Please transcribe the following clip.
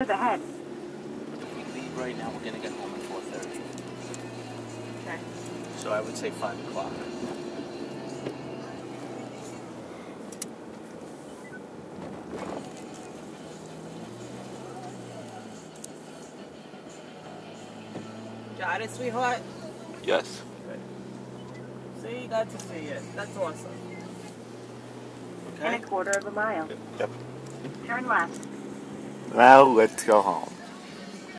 ahead. If we leave right now, we're gonna get home at four thirty. Okay. So I would say five o'clock. Got it, sweetheart? Yes. See, you got to see it. That's awesome. Okay. In a quarter of a mile. Yep. Turn left. Now let's go home.